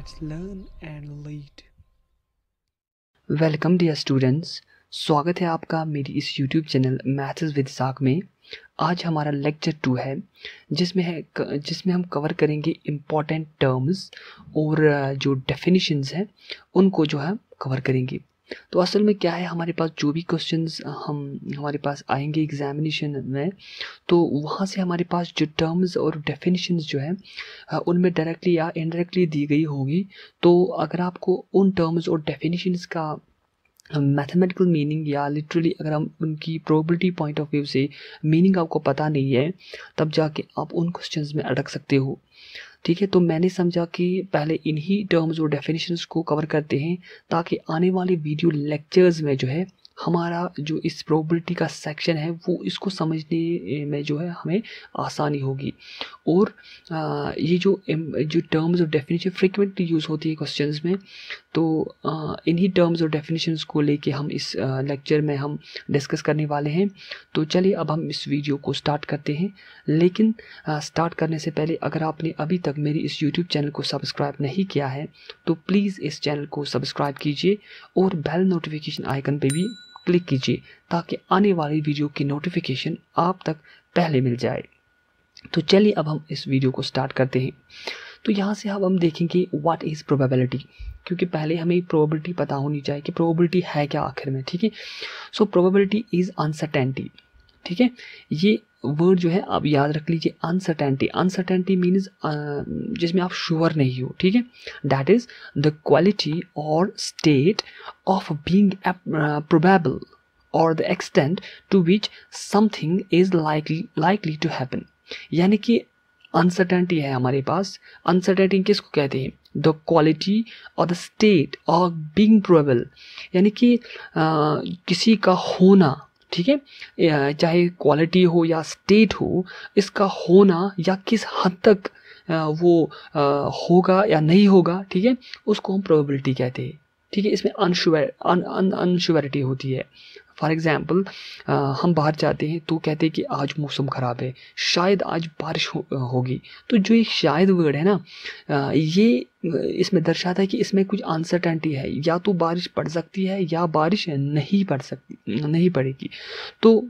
Let's learn and lead. Welcome dear students स्वागत है आपका मेरी इस यूट्यूब चैनल मैथ्स विद साक में। आज हमारा लेक्चर टू है, जिसमें है जिसमें हम कवर करेंगे इंपॉर्टेंट टर्म्स और जो डेफिनेशंस हैं, उनको जो है कवर करेंगे। तो असल में क्या है, हमारे पास जो भी क्वेश्चन हम, हमारे पास आएँगे एग्जामिनेशन में तो वहाँ से हमारे पास जो टर्म्स और डेफिनेशंस जो है उनमें डायरेक्टली या इनडायरेक्टली दी गई होगी। तो अगर आपको उन टर्म्स और डेफिनेशंस का मैथमेटिकल मीनिंग या लिटरली अगर हम उनकी प्रोबेबिलिटी पॉइंट ऑफ़ व्यू से मीनिंग आपको पता नहीं है, तब जाके आप उन क्वेश्चंस में अटक सकते हो। ठीक है तो मैंने समझा कि पहले इन्हीं टर्म्स और डेफिनेशंस को कवर करते हैं ताकि आने वाले वीडियो लेक्चर्स में जो है हमारा जो इस प्रोबेबिलिटी का सेक्शन है, वो इसको समझने में जो है हमें आसानी होगी। और ये जो जो टर्म्स और डेफिनेशन फ्रिक्वेंटली यूज़ होती है क्वेश्चंस में तो इन्हीं टर्म्स और डेफिनेशंस को लेके हम इस लेक्चर में हम डिस्कस करने वाले हैं। तो चलिए अब हम इस वीडियो को स्टार्ट करते हैं। लेकिन स्टार्ट करने से पहले अगर आपने अभी तक मेरी इस यूट्यूब चैनल को सब्सक्राइब नहीं किया है तो प्लीज़ इस चैनल को सब्सक्राइब कीजिए और बेल नोटिफिकेशन आइकन पे भी क्लिक कीजिए ताकि आने वाली वीडियो की नोटिफिकेशन आप तक पहले मिल जाए। तो चलिए अब हम इस वीडियो को स्टार्ट करते हैं। तो यहाँ से अब हम देखेंगे व्हाट इज़ प्रोबेबिलिटी क्योंकि पहले हमें प्रोबेबिलिटी पता होनी चाहिए कि प्रोबेबिलिटी है क्या आखिर में, ठीक है? सो प्रोबेबिलिटी इज़ अनसर्टेनिटी ठीक है? ये वर्ड जो है, आप याद रख लीजिए अनसर्टेनिटी अनसर्टेनिटी मीन्स जिसमें आप श्योर नहीं हो, ठीक है? दैट इज़ द क्वालिटी और स्टेट ऑफ़ बींग प्रोबेबल और the extent to which something is likely likely to happen यानी कि अनसर्टेनिटी है हमारे पास। अनसर्टेनिटी किसको कहते हैं? द क्वालिटी और the state of being probable यानी कि किसी का होना ठीक है? चाहे क्वालिटी हो या स्टेट हो, इसका होना या किस हद तक वो होगा या नहीं होगा, ठीक है? उसको हम प्रोबेबिलिटी कहते हैं। ठीक है? इसमें अनश्योर अनश्योरिटी होती है। फॉर एग्ज़ाम्पल हम बाहर जाते हैं तो कहते हैं कि आज मौसम ख़राब है शायद आज बारिश हो, होगी। तो जो एक शायद वर्ड है ना ये इसमें दर्शाता है कि इसमें कुछ अनसर्टेंटी है। या तो बारिश पड़ सकती है या बारिश नहीं पड़ सकती नहीं पड़ेगी। तो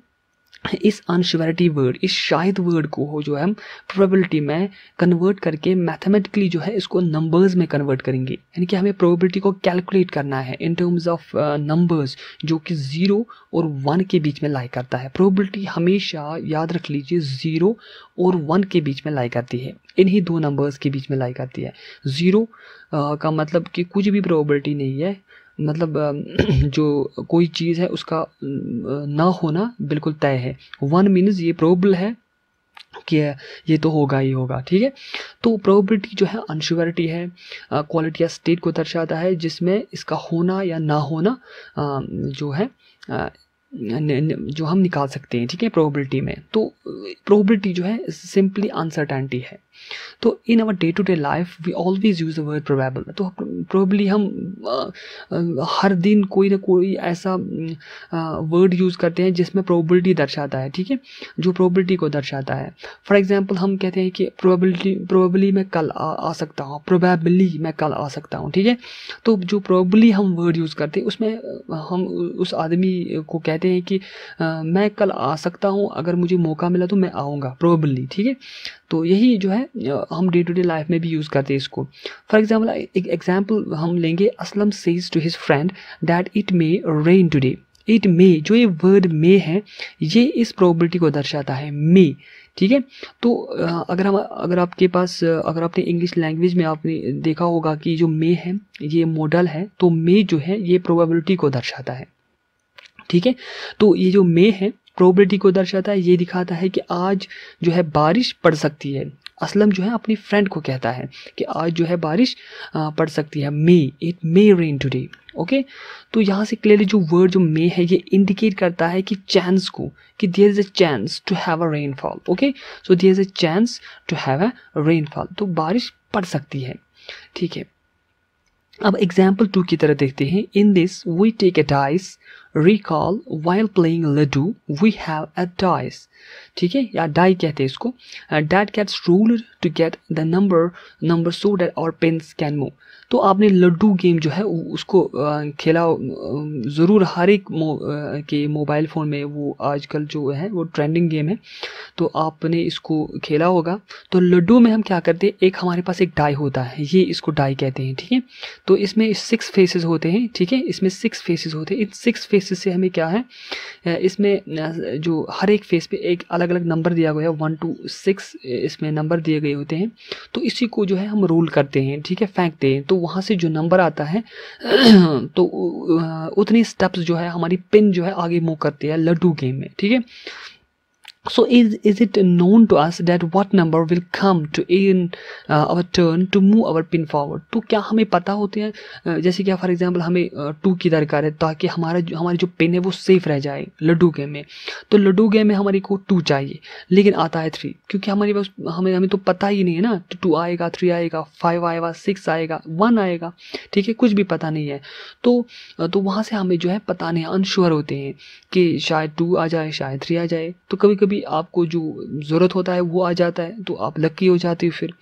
इस अनश्योरिटी वर्ड इस शायद वर्ड को जो है हम प्रोबेबिलिटी में कन्वर्ट करके मैथमेटिकली जो है इसको नंबर्स में कन्वर्ट करेंगे। यानी कि हमें प्रोबेबिलिटी को कैलकुलेट करना है इन टर्म्स ऑफ़ नंबर्स जो कि ज़ीरो और वन के बीच में लाई करता है। प्रोबेबिलिटी हमेशा याद रख लीजिए ज़ीरो और वन के बीच में लाई करती है। इन्हीं दो नंबर्स के बीच में लाई करती है। ज़ीरो का मतलब कि कुछ भी प्रोबेबिलिटी नहीं है। मतलब जो कोई चीज़ है, उसका ना होना बिल्कुल तय है। वन मीन्स ये प्रोबल है कि ये तो होगा ही होगा, ठीक है? तो प्रोबेबिलिटी जो है अनश्योरिटी है क्वालिटी या स्टेट को दर्शाता है, जिसमें इसका होना या ना होना जो है जो हम निकाल सकते हैं, ठीक है प्रोबेबिलिटी में। तो प्रोबेबिलिटी जो है सिंपली अनसर्टेनिटी है। तो in our day to day life we always use the word probable तो प्रोबेबली हम आ, हर दिन कोई ना कोई ऐसा वर्ड यूज़ करते हैं जिसमें प्रोबेबिलिटी दर्शाता है ठीक है? जो प्रोबेबिलिटी को दर्शाता है। फॉर एग्जांपल हम कहते हैं कि प्रोबेबिलिटी प्रोबेबली मैं कल आ, आ सकता हूँ प्रोबेबली मैं कल आ सकता हूँ ठीक है? तो जो प्रोबली हम वर्ड यूज़ करते हैं उसमें हम उस आदमी को कहते हैं कि आ, मैं कल आ सकता हूँ अगर मुझे मौका मिला तो मैं आऊँगा प्रोबली ठीक है? तो यही जो है हम डे टू डे लाइफ में भी यूज़ करते हैं इसको। फॉर एग्ज़ाम्पल एक एग्ज़ाम्पल हम लेंगे Aslam says to his friend that it may rain today it may जो ये वर्ड मे है, ये इस प्रोबेबिलिटी को दर्शाता है मे ठीक है? तो अगर हम, अगर आपके पास, अगर आपने इंग्लिश लैंग्वेज में आपने देखा होगा कि जो मे है, ये मॉडल है तो मे जो है, ये प्रोबेबिलिटी को दर्शाता है, ठीक है? तो ये जो मे है प्रोबेबिलिटी को दर्शाता है, ये दिखाता है कि आज जो है बारिश पड़ सकती है। असलम जो है अपनी फ्रेंड को कहता है कि आज जो है बारिश पड़ सकती है। May it may rain today okay तो यहाँ से क्लियरली जो वर्ड जो मे है, ये इंडिकेट करता है कि चांस को, कि there is a chance to have a rainfall okay so there is a chance to have a rainfall तो बारिश पड़ सकती है, ठीक है? अब एग्ज़ाम्पल टू की तरह देखते हैं। In this we take a dice recall while playing ludo we have a dice ठीक है? या डाई कहते हैं इसको। That gets rolled to get the number number so that और पेन्स कैन मूव तो आपने लड्डू गेम जो है उसको खेला ज़रूर हर एक मो, के मोबाइल फ़ोन में वो आजकल जो है वो ट्रेंडिंग गेम है। तो आपने इसको खेला होगा। तो लड्डू में हम क्या करते हैं? एक हमारे पास एक डाई होता है। ये इसको डाई कहते हैं ठीक है? तो इसमें सिक्स फेसेस होते हैं ठीक है? इसमें सिक्स फेसेस होते हैं। इन सिक्स फेसेस से हमें क्या है? इसमें जो हर एक फेस पे एक अलग अलग नंबर दिया गया है वन टू सिक्स इसमें नंबर दिए गए होते हैं। तो इसी को जो है हम रोल करते हैं, ठीक है? फेंकते हैं। तो वहाँ से जो नंबर आता है तो उतनी स्टेप्स जो है हमारी पिन जो है आगे मूव करती है लड्डू गेम में, ठीक है? So is is it known to us that what number will come to in uh, our turn to move our pin forward? तो क्या हमें पता होते हैं? Uh, जैसे कि फॉर एग्जांपल हमें टू uh, की दरकार है ताकि हमारा जो हमारी जो पिन है वो सेफ़ रह जाए लड्डू गेम में। तो लड्डू गेम में हमारी को टू चाहिए लेकिन आता है थ्री क्योंकि हमारे पास हमें हमें तो पता ही नहीं है ना तो टू आएगा थ्री आएगा फाइव आएगा सिक्स आएगा वन आएगा। ठीक है कुछ भी पता नहीं है। तो तो वहाँ से हमें जो है पता नहीं अनश्योर होते हैं कि शायद टू आ जाए शायद थ्री आ जाए। तो कभी कभी कभी आपको जो ज़रूरत होता है, वो आ जाता है तो आप लक्की हो जाते हो फिर।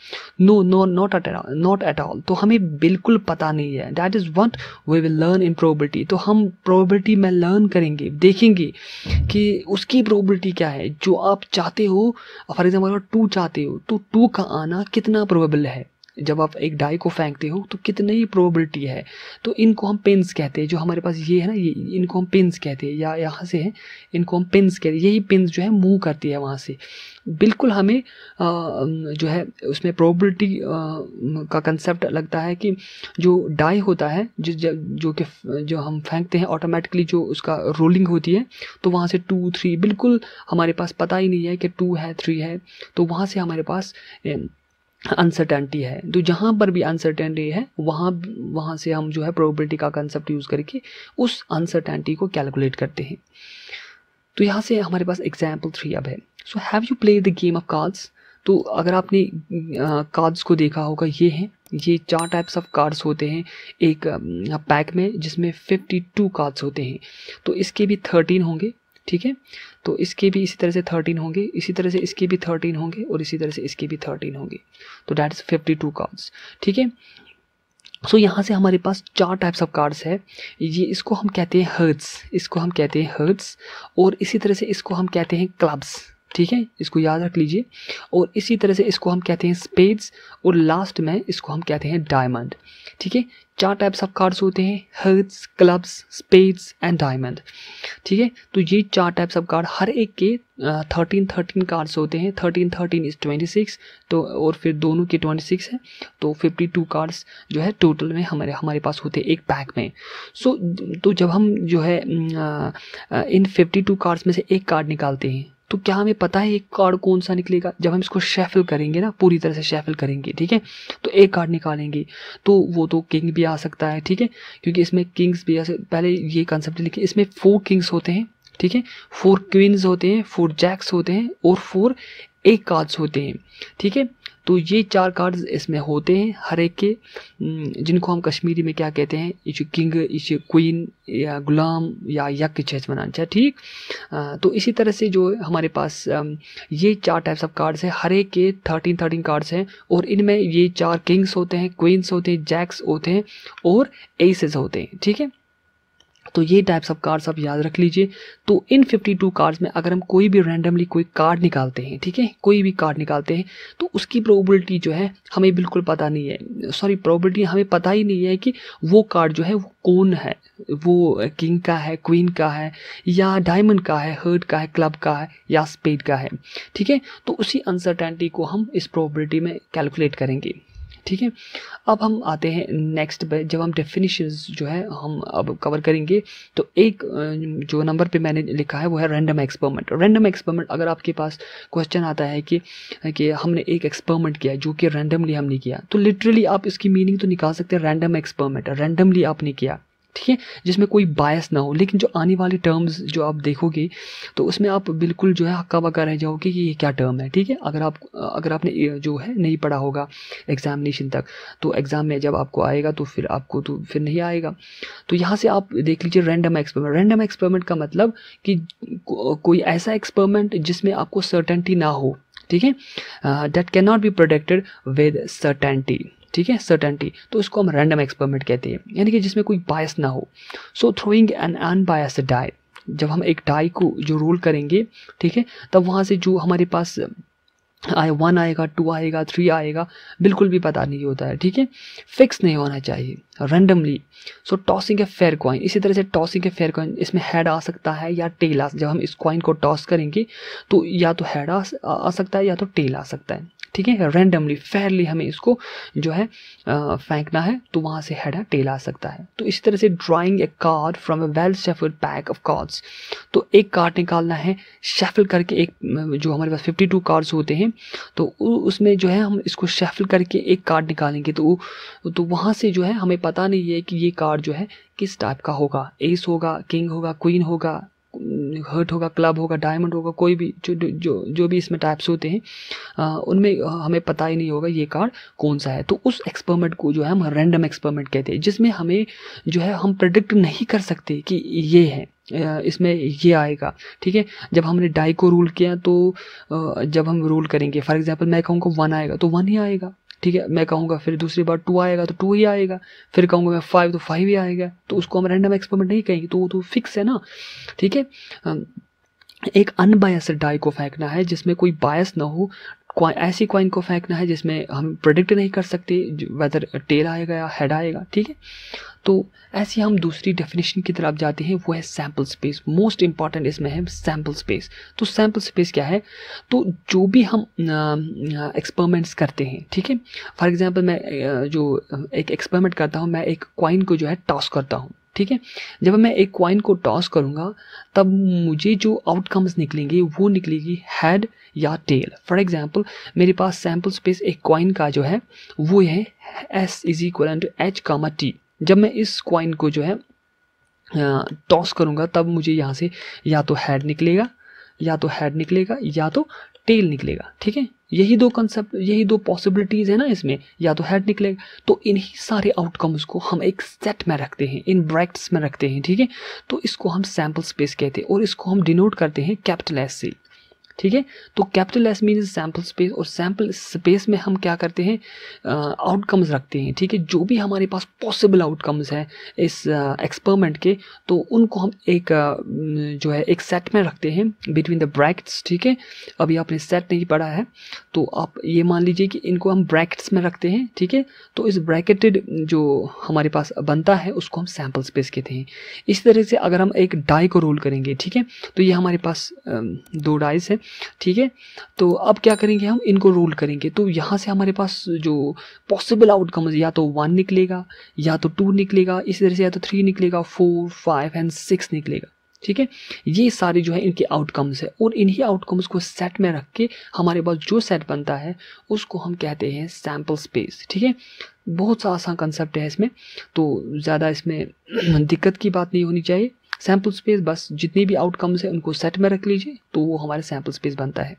No no not at not at all तो हमें बिल्कुल पता नहीं है। That is what we will learn in probability तो हम प्रोबेबिलिटी में लर्न करेंगे, देखेंगे कि उसकी प्रोबेबिलिटी क्या है। जो आप चाहते हो फॉर एग्ज़ाम्पल टू चाहते हो तो टू का आना कितना प्रोबेबल है? जब आप एक डाई को फेंकते हो तो कितनी प्रोबेबिलिटी है? तो इनको हम पेंस कहते हैं, जो हमारे पास ये है ना, ये इनको हम पेंस कहते हैं, या यहाँ से है, इनको हम पेंस कहते हैं। यही पेंस जो है मूव करती है वहाँ से। बिल्कुल हमें जो है, उसमें प्रोबेबिलिटी का कंसेप्ट लगता है कि जो डाई होता है, जिस जो कि, जो हम फेंकते हैं ऑटोमेटिकली जो उसका रोलिंग होती है तो वहाँ से टू थ्री बिल्कुल हमारे पास पता ही नहीं है कि टू है थ्री है तो वहाँ से हमारे पास अनसर्टेनिटी है। तो जहाँ पर भी अनसर्टेनिटी है, वहाँ वहाँ से हम जो है प्रोबेबिलिटी का कंसेप्ट यूज़ करके उस अनसर्टेनिटी को कैलकुलेट करते हैं। तो यहाँ से हमारे पास एग्ज़ाम्पल थ्री अब है। So have you play the game of cards तो अगर आपने कार्ड्स को देखा होगा, ये हैं। ये चार टाइप्स ऑफ़ कार्ड्स होते हैं। एक पैक में, जिसमें फिफ्टी टू कार्ड्स होते हैं। तो इसके भी थर्टीन होंगे। ठीक है? तो इसके भी इसी तरह से थर्टीन होंगे इसी तरह से इसके भी थर्टीन होंगे और इसी तरह से इसके भी थर्टीन होंगे। तो that is fifty two cards ठीक है? सो so, यहाँ से हमारे पास चार टाइप्स ऑफ़ कार्ड्स है। ये इसको हम कहते हैं हर्ड्स इसको हम कहते हैं हर्ड्स और इसी तरह से इसको हम कहते हैं क्लब्स ठीक है? इसको याद रख लीजिए। और इसी तरह से इसको हम कहते हैं स्पेड्स और लास्ट में इसको हम कहते हैं डायमंड ठीक है? चार टाइप्स ऑफ़ कार्ड्स होते हैं hearts clubs spades and diamond ठीक है? तो ये चार टाइप्स ऑफ़ कार्ड हर एक के थर्टीन थर्टीन कार्ड्स होते हैं। Thirteen thirteen is twenty six तो और फिर दोनों के ट्वेंटी सिक्स है। तो फिफ्टी टू कार्ड्स जो है टोटल में हमारे हमारे पास होते हैं एक पैक में। सो so, तो जब हम जो है इन फिफ्टी टू कार्ड्स में से एक कार्ड निकालते हैं तो क्या हमें पता है एक कार्ड कौन सा निकलेगा? जब हम इसको शेफल करेंगे ना, पूरी तरह से शेफल करेंगे, ठीक है? तो एक कार्ड निकालेंगे तो वो तो किंग भी आ सकता है, ठीक है? क्योंकि इसमें किंग्स भी आ पहले ये कंसेप्ट लिखे, इसमें फोर किंग्स होते हैं, ठीक है? फोर क्वींस होते हैं फोर जैक्स होते हैं और फोर एक कार्ड्स होते हैं, ठीक है? तो ये चार कार्ड्स इसमें होते हैं, हर एक के जिनको हम कश्मीरी में क्या कहते हैं, इस किंग इस क्वीन या गुलाम या यक चेचमनाचा ठीक? तो इसी तरह से जो हमारे पास ये चार टाइप्स ऑफ़ कार्ड्स हैं, हर एक के थर्टीन थर्टीन कार्ड्स हैं, और इनमें ये चार किंग्स होते हैं क्वींस होते हैं जैक्स होते हैं, और एसेस होते हैं, ठीक है? तो ये टाइप्स ऑफ़ कार्ड्स आप याद रख लीजिए। तो इन 52 कार्ड्स में अगर हम कोई भी रैंडमली कोई कार्ड निकालते हैं, ठीक है? कोई भी कार्ड निकालते हैं तो उसकी प्रोबेबिलिटी जो है, हमें बिल्कुल पता नहीं है। सॉरी प्रोबेबिलिटी हमें पता ही नहीं है कि वो कार्ड जो है, वो कौन है? वो किंग का है क्वीन का है, या डायमंड का है हर्ट का है क्लब का है, या स्पेड का है, ठीक है? तो उसी अनसर्टेनिटी को हम इस प्रोबेबिलिटी में कैलकुलेट करेंगे। ठीक है? अब हम आते हैं नेक्स्ट पे, जब हम डेफिनेशंस जो है, हम अब कवर करेंगे तो एक जो नंबर पे मैंने लिखा है, वो है रैंडम एक्सपेरिमेंट रैंडम एक्सपेरिमेंट अगर आपके पास क्वेश्चन आता है कि कि हमने एक एक्सपेरिमेंट किया जो कि रैंडमली हमने किया तो लिटरली आप इसकी मीनिंग तो निकाल सकते हैं रैंडम एक्सपेरिमेंट रैंडमली आपने किया। ठीक है? जिसमें कोई बायस ना हो। लेकिन जो आने वाले टर्म्स जो आप देखोगे तो उसमें आप बिल्कुल जो है हक्का बक्का रह जाओगे कि ये क्या टर्म है ठीक है? अगर आप अगर आपने जो है नहीं पढ़ा होगा एग्जामिनेशन तक तो एग्ज़ाम में जब आपको आएगा तो फिर आपको तो फिर नहीं आएगा। तो यहाँ से आप देख लीजिए रैंडम एक्सपेरिमेंट रैंडम एक्सपेरिमेंट का मतलब कि को, कोई ऐसा एक्सपेरिमेंट जिसमें आपको सर्टेनिटी ना हो ठीक है? That can not be predicted with certainty ठीक है सर्टेनिटी तो इसको हम रैंडम एक्सपेरिमेंट कहते हैं। यानी कि जिसमें कोई बायस ना हो। So throwing an unbiased die जब हम एक डाई को जो रोल करेंगे ठीक है तब वहाँ से जो हमारे पास आए वन आएगा टू आएगा थ्री आएगा बिल्कुल भी पता नहीं होता है ठीक है? फिक्स नहीं होना चाहिए randomly so tossing a fair coin इसी तरह से टॉसिंग ए फेयर कॉइन इसमें हेड आ सकता है या टेल आ जब हम इस कॉइन को टॉस करेंगे तो या तो हेड आ, आ सकता है या तो टेल आ सकता है। ठीक है? रैंडमली फेयरली हमें इसको जो है फेंकना है तो वहाँ से हेड टेल आ सकता है। तो इसी तरह से drawing a card from a well shuffled pack of cards तो एक कार्ड निकालना है शेफल करके एक जो हमारे पास फिफ्टी टू कार्ड्स होते हैं तो उसमें जो है हम इसको शेफल करके एक कार्ड निकालेंगे तो तो वहाँ से जो है, हमें पता नहीं है कि ये कार्ड जो है किस टाइप का होगा। एस होगा किंग होगा क्वीन होगा हर्ट होगा, क्लब होगा, डायमंड होगा, कोई भी, जो जो जो भी इसमें टाइप्स होते हैं उनमें हमें पता ही नहीं होगा ये कार्ड कौन सा है। तो उस एक्सपेरिमेंट को जो है हम रैंडम एक्सपेरिमेंट कहते हैं, जिसमें हमें जो है हम प्रडिक्ट नहीं कर सकते कि ये है इसमें ये आएगा, ठीक है? जब हमने डाई को रूल किया तो जब हम रूल करेंगे फॉर एग्जांपल मैं कहूँगा वन आएगा तो वन ही आएगा। ठीक है, मैं कहूँगा फिर दूसरी बार टू आएगा तो टू ही आएगा, फिर कहूँगा मैं फाइव तो फाइव ही आएगा तो उसको हम रैंडम एक्सपेरिमेंट नहीं कहेंगे तो वो तो फिक्स है ना, ठीक है? एक अनबायस डाई को फेंकना है जिसमें कोई बायस ना हो ऐसी क्वाइन को फेंकना है जिसमें हम प्रोडिक्ट नहीं कर सकते वेदर टेल आएगा या हेड आएगा, ठीक है? तो ऐसी हम दूसरी डेफिनेशन की तरफ़ जाते हैं, वो है सैंपल स्पेस मोस्ट इंपॉर्टेंट इसमें है सैंपल स्पेस तो सैंपल स्पेस क्या है? तो जो भी हम एक्सपेरिमेंट्स करते हैं, ठीक है? फॉर एग्जांपल मैं जो, एक एक्सपेरिमेंट करता हूँ, मैं एक क्वाइन को जो है टॉस करता हूँ। ठीक है? जब मैं एक क्वाइन को टॉस करूँगा, तब मुझे जो आउटकम्स निकलेंगे, वो निकलेगी हेड या टेल फॉर एग्ज़ाम्पल मेरे पास सैंपल स्पेस एक क्वाइन का जो है, वो है S is equal to H comma T जब मैं इस क्वाइन को जो है टॉस करूँगा, तब मुझे यहाँ से या तो हेड निकलेगा, या तो हेड निकलेगा, या तो टेल निकलेगा, ठीक है? यही दो कंसेप्ट यही दो पॉसिबिलिटीज़ है ना इसमें, या तो हेड निकलेगा। तो इन्हीं सारे आउटकम्स को हम एक सेट में रखते हैं, इन ब्रैकेट्स में रखते हैं, ठीक है? तो इसको हम सैंपल स्पेस कहते हैं और इसको हम डिनोट करते हैं कैपिटल एस से ठीक है? तो capital S mean sample space और सैंपल स्पेस में हम क्या करते हैं? आउटकम्स रखते हैं, ठीक है? जो भी हमारे पास पॉसिबल आउटकम्स हैं इस एक्सपेरिमेंट के तो उनको हम एक जो है, एक सेट में रखते हैं बिटवीन द ब्रैकेट्स ठीक है? अभी आपने सेट नहीं पढ़ा है तो आप ये मान लीजिए कि इनको हम ब्रैकेट्स में रखते हैं, ठीक है? तो इस ब्रैकेटेड जो हमारे पास बनता है, उसको हम सैंपल स्पेस कहते हैं। इस तरह से अगर हम एक डाई को रोल करेंगे, ठीक है? तो ये हमारे पास दो डाइस है। ठीक है? तो अब क्या करेंगे हम? इनको रोल करेंगे। तो यहाँ से हमारे पास जो पॉसिबल आउटकम या तो वन निकलेगा, या तो टू निकलेगा, इसी तरह से या तो थ्री निकलेगा फोर फाइव एंड सिक्स निकलेगा। ठीक है? ये सारे जो है इनके आउटकम्स है। और इन्हीं आउटकम्स को सेट में रख के हमारे पास जो सेट बनता है, उसको हम कहते हैं सैंपल स्पेस ठीक है? बहुत सा आसान कंसेप्ट है इसमें। तो ज़्यादा इसमें दिक्कत की बात नहीं होनी चाहिए। सैंपल स्पेस बस जितनी भी आउटकम्स है उनको सेट में रख लीजिए तो वो हमारे सैंपल स्पेस बनता है।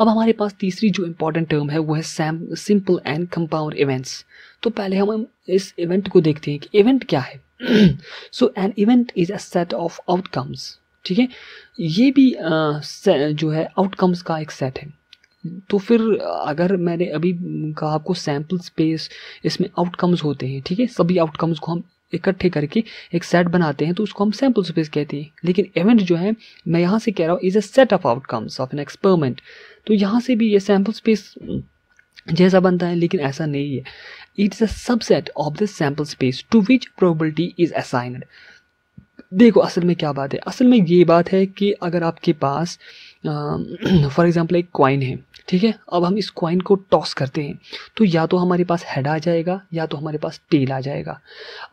अब हमारे पास तीसरी जो इंपॉर्टेंट टर्म है वो है Sam simple and compound events तो पहले हम इस इवेंट को देखते हैं कि इवेंट क्या है। So an event is a set of outcomes ठीक है? ये भी uh, जो है आउटकम्स का एक सेट है। तो फिर अगर मैंने अभी कहा आपको सैंपल स्पेस इसमें आउटकम्स होते हैं ठीक है? सभी आउटकम्स को हम इकट्ठे करके एक सेट बनाते हैं तो उसको हम सैंपल स्पेस कहते हैं। लेकिन इवेंट जो है, मैं यहाँ से कह रहा हूँ is a set of outcomes of an experiment तो यहाँ से भी ये सैंपल स्पेस जैसा बनता है, लेकिन ऐसा नहीं है। It is a subset of the sample space to which probability is assigned देखो, असल में क्या बात है? असल में ये बात है कि अगर आपके पास फॉर एग्ज़ाम्पल एक क्वाइन है, ठीक है? अब हम इस क्वाइन को टॉस करते हैं तो या तो हमारे पास हेड आ जाएगा, या तो हमारे पास टेल आ जाएगा।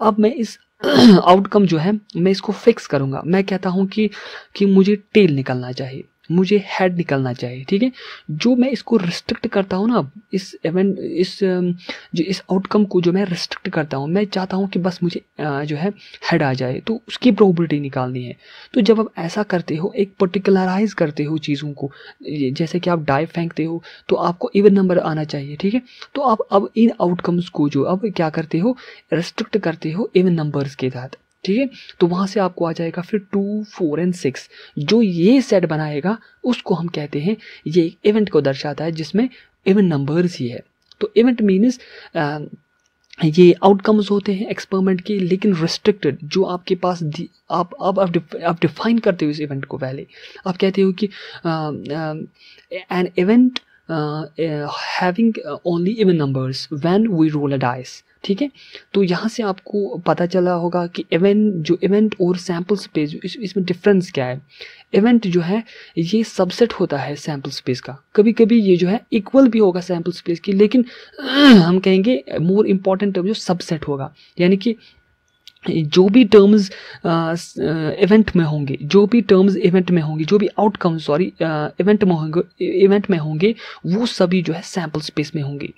अब मैं इस आउटकम जो है, मैं इसको फिक्स करूँगा। मैं कहता हूँ कि कि मुझे टेल निकलना चाहिए। मुझे हेड निकलना चाहिए, ठीक है? जो मैं इसको रिस्ट्रिक्ट करता हूँ ना, इस इवेंट इस जो इस आउटकम को जो मैं रिस्ट्रिक्ट करता हूँ, मैं चाहता हूँ कि बस मुझे जो है हेड आ जाए तो उसकी प्रोबेबिलिटी निकालनी है। तो जब आप ऐसा करते हो, एक पर्टिकुलराइज करते हो चीज़ों को जैसे कि आप डाई फेंकते हो तो आपको इवन नंबर आना चाहिए, ठीक है? तो आप अब इन आउटकम्स को जो, अब क्या करते हो रिस्ट्रिक्ट करते हो इवन नंबर्स के तहत ठीक है? तो वहाँ से आपको आ जाएगा फिर टू फोर एंड सिक्स जो ये सेट बनाएगा, उसको हम कहते हैं, ये एक इवेंट को दर्शाता है, जिसमें इवेंट नंबर्स ही है। तो इवेंट मीन्स ये आउटकम्स होते हैं एक्सपेरिमेंट के, लेकिन रिस्ट्रिक्टेड जो आपके पास आप, अब आप आप डिफाइन करते हो इस इवेंट को पहले। आप कहते हो कि an event having only even numbers when we roll a dice ठीक है? तो यहाँ से आपको पता चला होगा कि इवेंट जो इवेंट और सैंपल स्पेस इस, इसमें डिफरेंस क्या है? इवेंट जो है ये सबसेट होता है सैंपल स्पेस का। कभी कभी ये जो है इक्वल भी होगा सैंपल स्पेस की लेकिन हम कहेंगे मोर इंपॉर्टेंट टर्म जो सबसेट होगा। यानी कि जो भी टर्म्स इवेंट में होंगे जो भी टर्म्स इवेंट में होंगे जो भी आउटकम सॉरी इवेंट में होंगे इवेंट में होंगे वो सभी जो है सैंपल स्पेस में होंगे।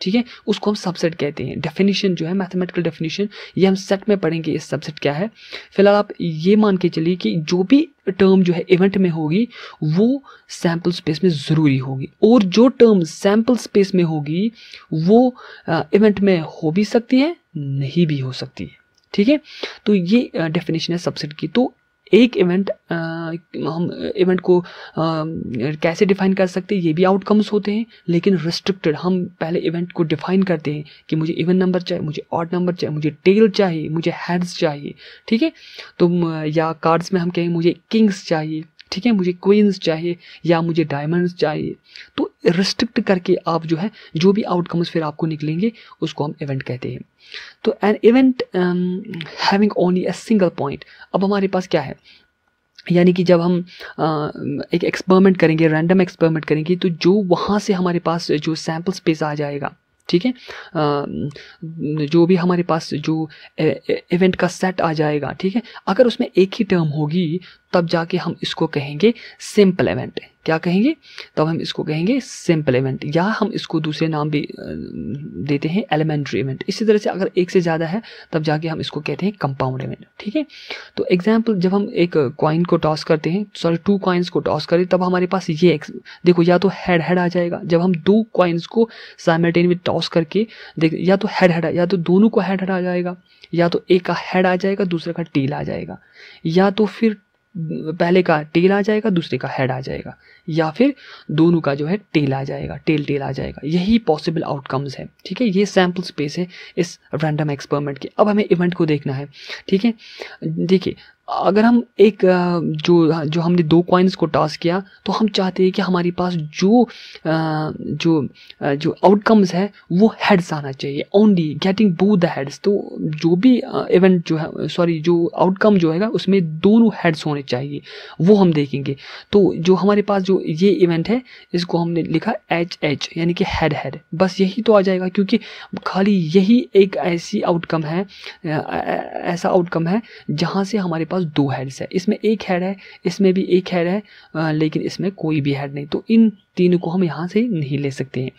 ठीक है? उसको हम सबसेट कहते हैं। डेफिनेशन जो है मैथमेटिकल डेफिनेशन ये हम सेट में पढ़ेंगे इस सबसेट क्या है। फ़िलहाल आप ये मान के चलिए कि जो भी टर्म जो है इवेंट में होगी, वो सैंपल स्पेस में ज़रूरी होगी। और जो टर्म सैंपल स्पेस में होगी, वो इवेंट में हो भी सकती है, नहीं भी हो सकती है। ठीक है? तो ये डेफिनेशन है सबसेट की। तो एक इवेंट हम इवेंट को कैसे डिफाइन कर सकते हैं, ये भी आउटकम्स होते हैं, लेकिन रिस्ट्रिक्टेड हम पहले इवेंट को डिफाइन करते हैं कि मुझे इवेंट नंबर चाहिए, मुझे ऑड नंबर चाहिए, मुझे टेल चाहिए, मुझे हेड्स चाहिए, ठीक है? तो या कार्ड्स में हम कहें, मुझे किंग्स चाहिए ठीक है, मुझे क्वींस चाहिए या मुझे डायमंड्स चाहिए। तो रिस्ट्रिक्ट करके आप जो है, जो भी आउटकम्स फिर आपको निकलेंगे, उसको हम इवेंट कहते हैं। तो an event having only a single point अब हमारे पास क्या है? यानी कि जब हम एक एक्सपेरिमेंट करेंगे रैंडम एक्सपेरिमेंट करेंगे तो जो वहाँ से हमारे पास जो सैंपल स्पेस आ जाएगा ठीक है? जो भी हमारे पास जो इवेंट का सेट आ जाएगा, ठीक है? अगर उसमें एक ही टर्म होगी, तब जाके हम इसको कहेंगे सिंपल इवेंट क्या कहेंगे? तब हम इसको कहेंगे सिंपल इवेंट या हम इसको दूसरे नाम भी देते हैं एलिमेंट्री इवेंट इसी तरह से अगर एक से ज़्यादा है, तब जाके हम इसको कहते हैं कंपाउंड इवेंट ठीक है? तो एग्ज़ाम्पल जब हम एक कॉइन को टॉस करते हैं सॉरी टू कॉइन्स को टॉस करें, तब हमारे पास ये देखो, या तो हेड हेड आ जाएगा। जब हम दो कॉइन्स को साइमल्टेन में टॉस करके देख, या तो हेड हेड या तो दोनों को हेड हेड आ जाएगा, या तो एक का हेड आ जाएगा, दूसरे का टेल आ जाएगा, या तो फिर पहले का टेल आ जाएगा, दूसरे का हेड आ जाएगा। या फिर दोनों का जो है टेल आ जाएगा टेल टेल आ जाएगा। यही पॉसिबल आउटकम्स है, ठीक है? ये सैंपल स्पेस है इस रैंडम एक्सपेरिमेंट के। अब हमें इवेंट को देखना है, ठीक है? देखिए अगर हम एक जो जो हमने दो कॉइन्स को टॉस किया तो हम चाहते हैं कि हमारे पास जो जो जो आउटकम्स है, वो हेड्स आना चाहिए। Only getting both the heads तो जो भी इवेंट जो है सॉरी जो आउटकम जो है उसमें दोनों हेड्स होने चाहिए। वो हम देखेंगे। तो जो हमारे पास जो ये इवेंट है, इसको हमने लिखा एच एच यानी कि हेड हेड बस यही तो आ जाएगा, क्योंकि खाली यही एक ऐसी आउटकम है ऐसा आउटकम है, जहाँ से हमारे पास पास दो हेड्स है। इसमें एक हेड है, इसमें भी एक हेड है लेकिन इसमें कोई भी हेड नहीं। तो इन तीनों को हम यहाँ से नहीं ले सकते हैं।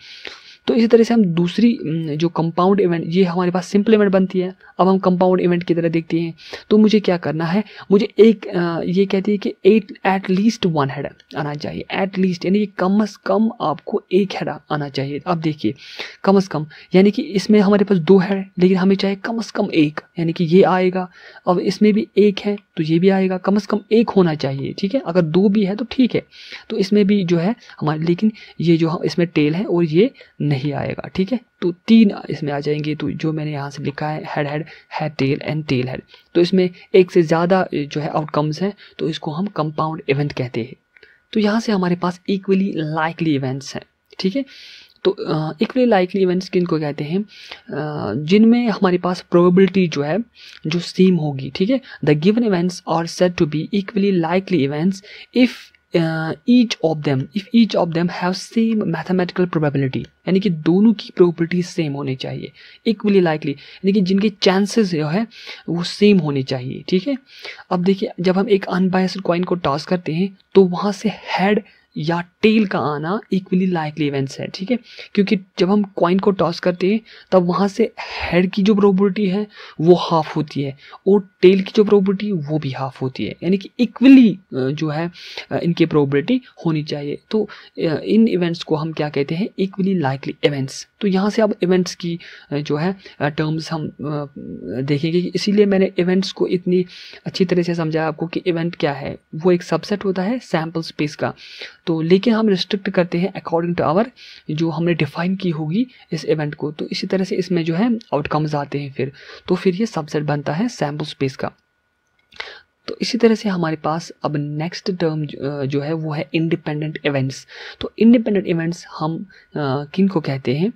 तो इसी तरह से हम दूसरी जो कंपाउंड इवेंट ये हमारे पास सिंपल इवेंट बनती है। अब हम कंपाउंड इवेंट की तरह देखते हैं। तो मुझे क्या करना है? मुझे एक ये कहती है कि at at least one head आना चाहिए। एट लीस्ट यानी कि कम अज़ कम आपको एक हेड आना चाहिए। अब देखिए, कम अज़ कम, यानी कि इसमें हमारे पास दो है लेकिन हमें चाहिए कम अज़ कम एक। यानी कि ये आएगा, अब इसमें भी एक है तो ये भी आएगा। कम अज़ कम एक होना चाहिए, ठीक है? अगर दो भी है तो ठीक है। तो इसमें भी जो है हमारे, लेकिन ये जो इसमें टेल है और ये नहीं आएगा, ठीक है? तो तीन इसमें आ जाएँगे तो जो मैंने यहाँ से लिखा है head head head tail and tail head तो इसमें एक से ज़्यादा जो है आउटकम्स हैं तो इसको हम कंपाउंड इवेंट कहते हैं। तो यहाँ से हमारे पास इक्वली लाइकली इवेंट्स हैं, ठीक है? तो इक्वली लाइकली इवेंट्स किन को कहते हैं? जिनमें हमारे पास प्रोबेबिलिटी जो है, जो सेम होगी, ठीक है? The given events are said to be equally likely events if each of them if each of them have same mathematical probability यानी कि दोनों की प्रोबेबिलिटी सेम होनी चाहिए इक्वली लाइकली यानी कि जिनके चांसेस जो है, वो सेम होने चाहिए, ठीक है? अब देखिए, जब हम एक अनबायस्ड कॉइन को टॉस करते हैं तो वहाँ से हेड या टेल का आना इक्वली लाइकली इवेंट्स है, ठीक है? क्योंकि जब हम कॉइन को टॉस करते हैं, तब वहाँ से हेड की जो प्रोबेबिलिटी है, वो हाफ़ होती है और टेल की जो प्रोबेबिलिटी वो भी हाफ़ होती है। यानी कि इक्वली जो है इनकी प्रोबेबिलिटी होनी चाहिए। तो इन इवेंट्स को हम क्या कहते हैं? इक्वली लाइकली इवेंट्स तो यहाँ से अब इवेंट्स की जो है टर्म्स हम देखेंगे इसीलिए मैंने इवेंट्स को इतनी अच्छी तरह से समझाया आपको कि इवेंट क्या है। वो एक सबसेट होता है सैंपल स्पेस का। तो लेकिन हम रिस्ट्रिक्ट करते हैं अकॉर्डिंग टू आवर जो हमने डिफाइन की होगी इस इवेंट को। तो इसी तरह से इसमें जो है आउटकम्स आते हैं फिर। तो फिर ये सबसेट बनता है सैंपल स्पेस का। तो इसी तरह से हमारे पास अब नेक्स्ट टर्म जो है वो है इंडिपेंडेंट इवेंट्स तो इंडिपेंडेंट इवेंट्स हम किन को कहते हैं?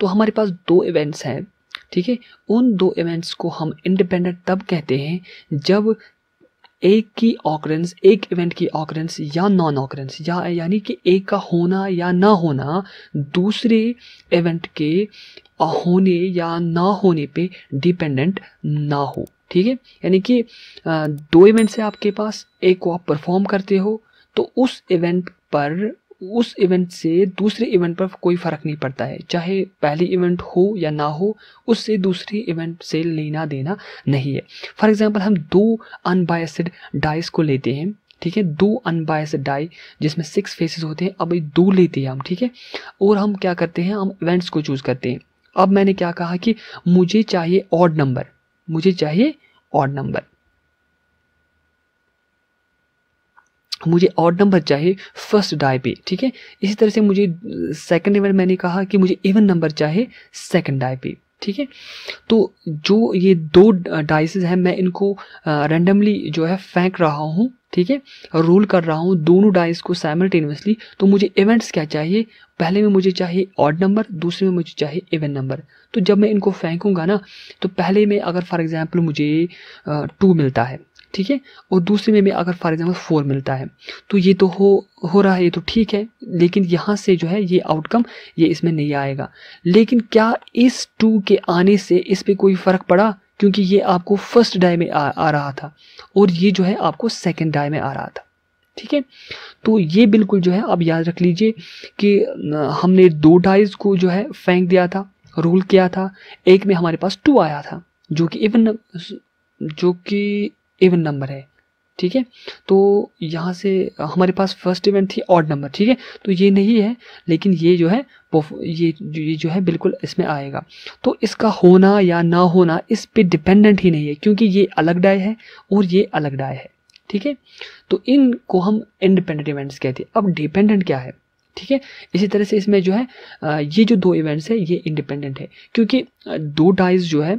तो हमारे पास दो इवेंट्स हैं, ठीक है? उन दो इवेंट्स को हम इंडिपेंडेंट तब कहते हैं जब एक की ऑकरेंस एक इवेंट की ऑकरेंस या नॉन ऑकरेंस या यानी कि एक का होना या ना होना, दूसरे इवेंट के होने या ना होने पे डिपेंडेंट ना हो। ठीक है? यानी कि दो इवेंट्स है आपके पास, एक को आप परफॉर्म करते हो तो उस इवेंट पर उस इवेंट से दूसरे इवेंट पर कोई फ़र्क नहीं पड़ता है। चाहे पहली इवेंट हो या ना हो, उससे दूसरी इवेंट से लेना देना नहीं है। फॉर एग्ज़ाम्पल हम दो अनबायस्ड डाइस को लेते हैं, ठीक है? दो अनबायस्ड डाई जिसमें सिक्स फेसेस होते हैं, अब दो लेते हैं हम, ठीक है? और हम क्या करते हैं? हम इवेंट्स को चूज़ करते हैं। अब मैंने क्या कहा कि मुझे चाहिए ऑड नंबर मुझे चाहिए ऑड नंबर मुझे ऑड नंबर चाहिए फ़र्स्ट डाई पे, ठीक है? इसी तरह से मुझे सेकंड इवेंट मैंने कहा कि मुझे इवन नंबर चाहिए सेकंड डाई पे, ठीक है? तो जो ये दो डाइसेस हैं, मैं इनको रैंडमली जो है फेंक रहा हूँ, ठीक है? रोल कर रहा हूँ दोनों डाइस को साइमल्टेनियसली तो मुझे इवेंट्स क्या चाहिए? पहले में मुझे चाहिए ऑड नंबर दूसरे में मुझे चाहिए इवन नंबर तो जब मैं इनको फेंकूँगा ना तो पहले में अगर फॉर एग्जांपल मुझे टू मिलता है ठीक है? और दूसरे में भी अगर फॉर एग्ज़ाम्पल फोर मिलता है तो ये तो हो हो रहा है ये तो ठीक है लेकिन यहाँ से जो है ये आउटकम ये इसमें नहीं आएगा। लेकिन क्या इस टू के आने से इस पर कोई फ़र्क पड़ा? क्योंकि ये आपको फ़र्स्ट डाई में आ, आ रहा था और ये जो है आपको सेकेंड डाई में आ रहा था ठीक है? तो ये बिल्कुल जो है आप याद रख लीजिए कि हमने दो डाइज को जो है फेंक दिया था रोल किया था एक में हमारे पास टू आया था जो कि इवन जो कि इवन नंबर है, ठीक है? तो यहाँ से हमारे पास फ़र्स्ट इवेंट थी ऑड नंबर ठीक है? तो ये नहीं है, लेकिन ये जो है ये ये जो है बिल्कुल इसमें आएगा। तो इसका होना या ना होना इस पे डिपेंडेंट ही नहीं है, क्योंकि ये अलग डाय है और ये अलग डाय है, ठीक है? तो इनको हम इंडिपेंडेंट इवेंट्स कहते हैं। अब डिपेंडेंट क्या है, ठीक है? इसी तरह से इसमें जो है ये जो दो इवेंट्स है, ये इंडिपेंडेंट है, क्योंकि दो डाइज जो है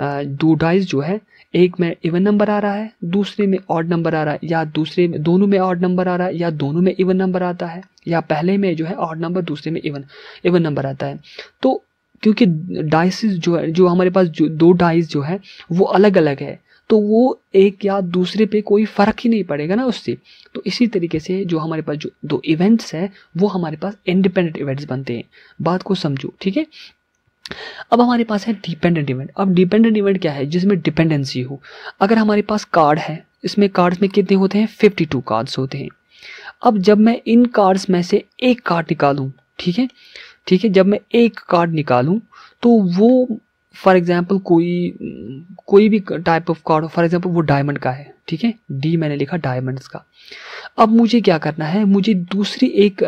दो डाइज जो है, एक में इवन नंबर आ रहा है, दूसरे में ऑड नंबर आ रहा है, या दूसरे में, दोनों में ऑड नंबर आ रहा है, या दोनों में इवन नंबर आता है, या पहले में जो है ऑड नंबर दूसरे में इवन इवन नंबर आता है। तो क्योंकि डाइसिस जो है, जो हमारे पास जो, दो डाइस जो है, वो अलग अलग है तो वो एक या दूसरे पे कोई फ़र्क ही नहीं पड़ेगा ना उससे। तो इसी तरीके से जो हमारे पास जो दो इवेंट्स है, वो हमारे पास इंडिपेंडेंट इवेंट्स बनते हैं। बात को समझो, ठीक है? अब हमारे पास है डिपेंडेंट इवेंट अब डिपेंडेंट इवेंट क्या है? जिसमें डिपेंडेंसी हो. अगर हमारे पास कार्ड है, इसमें कार्ड्स में कितने होते हैं? फिफ्टी टू कार्ड्स होते हैं. अब जब मैं इन कार्ड्स में से एक कार्ड निकालूं, ठीक है? ठीक है? जब मैं एक कार्ड निकालूं तो वो फॉर एग्ज़ाम्पल कोई कोई भी type of card for example वो डायमंड का है, ठीक है? डी मैंने लिखा डायमंड्स का। अब मुझे क्या करना है? मुझे दूसरी एक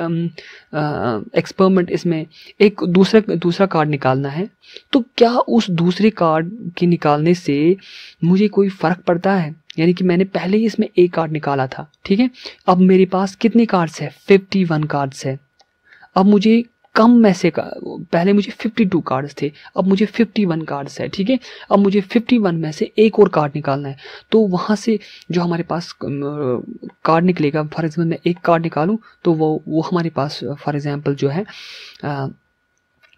एक्सपेरिमेंट इसमें एक दूसरा दूसरा कार्ड निकालना है। तो क्या उस दूसरे कार्ड के निकालने से मुझे कोई फ़र्क पड़ता है? यानी कि मैंने पहले ही इसमें एक कार्ड निकाला था, ठीक है? अब मेरे पास कितने कार्ड्स है? फिफ्टी वन कार्ड्स है। अब मुझे कम में से पहले मुझे 52 कार्ड्स थे, अब मुझे 51 कार्ड्स है, ठीक है? अब मुझे 51 में से एक और कार्ड निकालना है। तो वहाँ से जो हमारे पास कार्ड निकलेगा फॉर एग्ज़ाम्पल मैं एक कार्ड निकालूँ तो वो वो हमारे पास फॉर एग्ज़ाम्पल जो है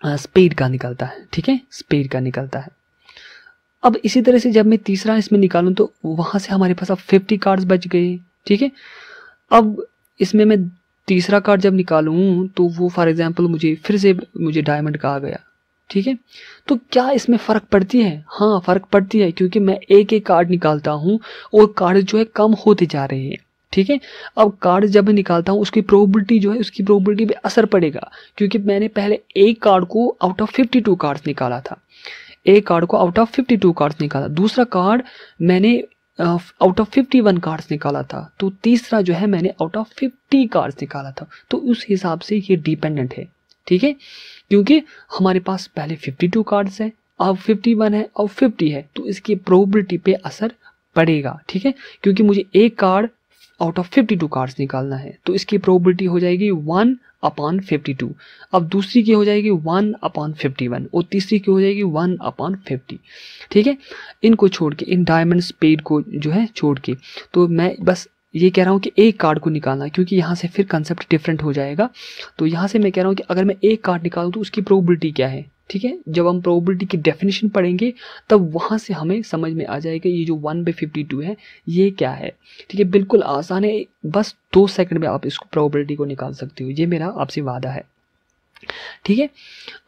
स्पेड का निकलता है, ठीक है? स्पेड का निकलता है। अब इसी तरह से जब मैं तीसरा इसमें निकालूँ तो वहाँ से हमारे पास अब फिफ्टी कार्ड्स बच गए, ठीक है? अब इसमें मैं तीसरा कार्ड जब निकालूं तो वो फॉर एग्ज़ाम्पल मुझे फिर से मुझे डायमंड का आ गया, ठीक है? तो क्या इसमें फ़र्क पड़ती है? हाँ फ़र्क पड़ती है, क्योंकि मैं एक एक कार्ड निकालता हूँ और कार्ड जो है कम होते जा रहे हैं, ठीक है? अब कार्ड जब मैं निकालता हूँ, उसकी प्रोबेबिलिटी जो है, उसकी प्रोबेबिलिटी पे असर पड़ेगा, क्योंकि मैंने पहले एक कार्ड को out of fifty two cards निकाला था, एक कार्ड को out of fifty two cards निकाला। दूसरा कार्ड मैंने out of fifty one cards निकाला था तो तीसरा जो है मैंने आउट ऑफ़ फिफ्टी कार्ड्स निकाला था। तो उस हिसाब से ये डिपेंडेंट है, ठीक है? क्योंकि हमारे पास पहले फिफ्टी टू कार्ड्स है, अब फिफ्टी वन है, अब फिफ्टी है तो इसकी प्रोबेबिलिटी पे असर पड़ेगा, ठीक है? क्योंकि मुझे एक card out of fifty two cards निकालना है तो इसकी प्रोबेबिलिटी हो जाएगी वन अपॉन फिफ्टी टू अब दूसरी की हो जाएगी वन अपॉन फिफ्टी वन और तीसरी की हो जाएगी वन अपॉन फिफ्टी ठीक है? इनको छोड़ के, इन डायमंड स्पेड को जो है, छोड़ के. तो मैं बस ये कह रहा हूँ कि एक कार्ड को निकालना क्योंकि यहाँ से फिर कंसेप्ट डिफरेंट हो जाएगा. तो यहाँ से मैं कह रहा हूँ कि अगर मैं एक कार्ड निकालूँ तो उसकी प्रोबिलिटी क्या है? ठीक है? जब हम प्रोबेबिलिटी की डेफिनेशन पढ़ेंगे, तब वहाँ से हमें समझ में आ जाएगा ये जो वन बाई फिफ्टी टू है, ये क्या है? ठीक है, बिल्कुल आसान है। बस दो सेकंड में आप इसको प्रोबेबिलिटी को निकाल सकते हो। ये मेरा आपसे वादा है। ठीक है?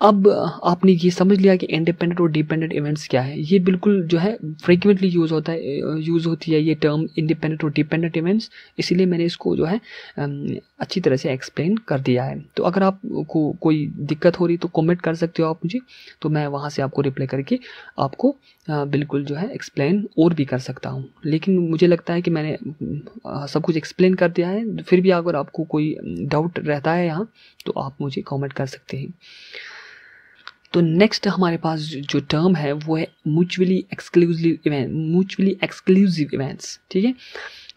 अब आपने ये समझ लिया कि इंडिपेंडेंट और डिपेंडेंट इवेंट्स क्या है। ये बिल्कुल जो है फ्रिक्वेंटली यूज़ होता है यूज़ होती है ये टर्म इंडिपेंडेंट और डिपेंडेंट इवेंट्स इसीलिए मैंने इसको जो है अच्छी तरह से एक्सप्लेन कर दिया है। तो अगर आपको कोई दिक्कत हो रही तो कमेंट कर सकते हो आप मुझे। तो मैं वहाँ से आपको रिप्लाई करके आपको बिल्कुल जो है एक्सप्लेन और भी कर सकता हूँ। लेकिन मुझे लगता है कि मैंने सब कुछ एक्सप्लेन कर दिया है। फिर भी अगर आपको कोई डाउट रहता है यहाँ तो आप मुझे कमेंट कर सकते हैं। तो नेक्स्ट हमारे पास जो टर्म है, वो है mutually exclusive event mutually exclusive events ठीक है?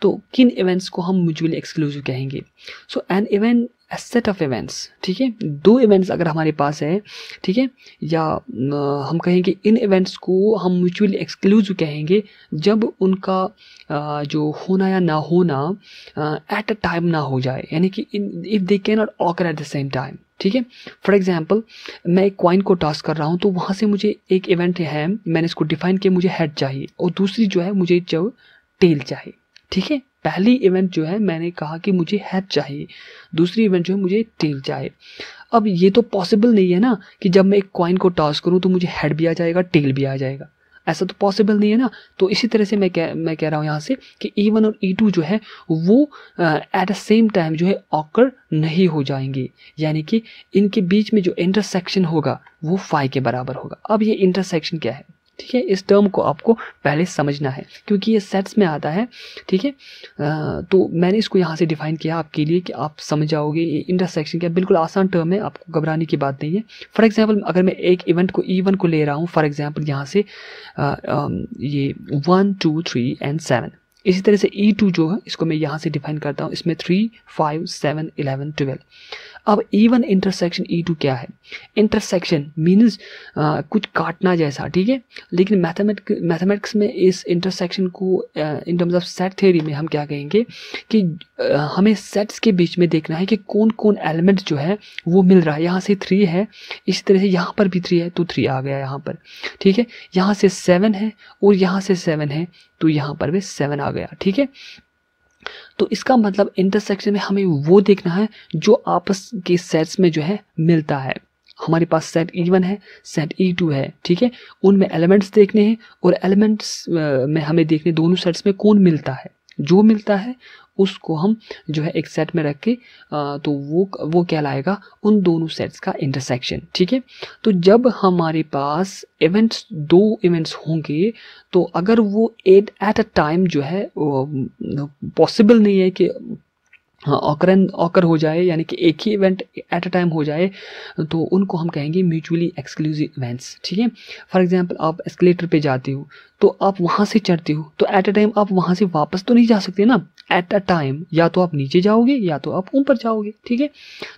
तो किन इवेंट्स को हम म्यूचुअली एक्सक्लूसिव कहेंगे? So an event a set of events ठीक है? दो इवेंट्स अगर हमारे पास है, ठीक है? या हम कहेंगे इन इवेंट्स को हम म्यूचुअली एक्सक्लूसिव कहेंगे, जब उनका जो होना या ना होना एट अ टाइम ना हो जाए, यानी कि if they can not occur at the same time ठीक है? फॉर एग्ज़ाम्पल मैं एक क्वाइन को टॉस कर रहा हूँ तो वहाँ से मुझे एक इवेंट है, मैंने इसको डिफाइन किया, मुझे हेड चाहिए, और दूसरी जो है, मुझे जो टेल चाहिए, ठीक है? पहली इवेंट जो है, मैंने कहा कि मुझे हेड चाहिए। दूसरी इवेंट जो है, मुझे टेल चाहिए। अब ये तो पॉसिबल नहीं है ना कि जब मैं एक कॉइन को टॉस करूँ तो मुझे हेड भी आ जाएगा टेल भी आ जाएगा। ऐसा तो पॉसिबल नहीं है ना। तो इसी तरह से मैं कह मैं कह रहा हूँ यहाँ से कि ई e वन और ई e टू जो है, वो एट द सेम टाइम जो है ऑकर नहीं हो जाएँगे। यानी कि इनके बीच में जो इंटरसेक्शन होगा, वो फाइव के बराबर होगा। अब ये इंटरसेक्शन क्या है? ठीक है इस टर्म को आपको पहले समझना है क्योंकि ये सेट्स में आता है ठीक है? तो मैंने इसको यहाँ से डिफाइन किया आपके लिए कि आप समझ जाओगे ये इंटरसेक्शन क्या बिल्कुल आसान टर्म है आपको घबराने की बात नहीं है। फॉर एग्ज़ाम्पल अगर मैं एक इवेंट को ईवन को ले रहा हूँ फॉर एग्ज़ाम्पल यहाँ से आ, आ, ये one two three and seven इसी तरह से ई टू जो है इसको मैं यहाँ से डिफाइन करता हूँ इसमें three five seven eleven twelve अब E one intersection E two क्या है? इंटरसेक्शन मीन्स कुछ काटना जैसा ठीक है? लेकिन मैथमेटिक मैथमेटिक्स में इस इंटरसेक्शन को in terms of set theory में हम क्या कहेंगे कि uh, हमें सेट्स के बीच में देखना है कि कौन कौन एलिमेंट जो है वो मिल रहा है। यहाँ से थ्री है इसी तरह से यहाँ पर भी थ्री है तो थ्री आ गया यहाँ पर ठीक है? यहाँ से सेवन है और यहाँ से सेवन है तो यहाँ पर भी सेवन आ गया ठीक है? तो इसका मतलब इंटरसेक्शन में हमें वो देखना है जो आपस के सेट्स में जो है मिलता है। हमारे पास सेट ई वन है सेट ई टू है, ठीक है? उनमें एलिमेंट्स देखने हैं और एलिमेंट्स में हमें देखने दोनों सेट्स में कौन मिलता है? जो मिलता है उसको हम जो है एक सेट में रख के तो वो वो कहलाएगा उन दोनों सेट्स का इंटरसेक्शन ठीक है? तो जब हमारे पास इवेंट्स दो इवेंट्स होंगे तो अगर वो एट एट अ टाइम जो है पॉसिबल नहीं है कि ऑकरन ऑकर हो जाए, यानी कि एक ही इवेंट एट अ टाइम हो जाए तो उनको हम कहेंगे म्यूचुअली एक्सक्लूसिव इवेंट्स ठीक है? फॉर एग्जांपल आप एस्केलेटर पे जाते हो तो आप वहाँ से चढ़ते हो तो एट अ टाइम आप वहाँ से वापस तो नहीं जा सकते ना? एट अ टाइम या तो आप नीचे जाओगे, या तो आप ऊपर जाओगे, ठीक है?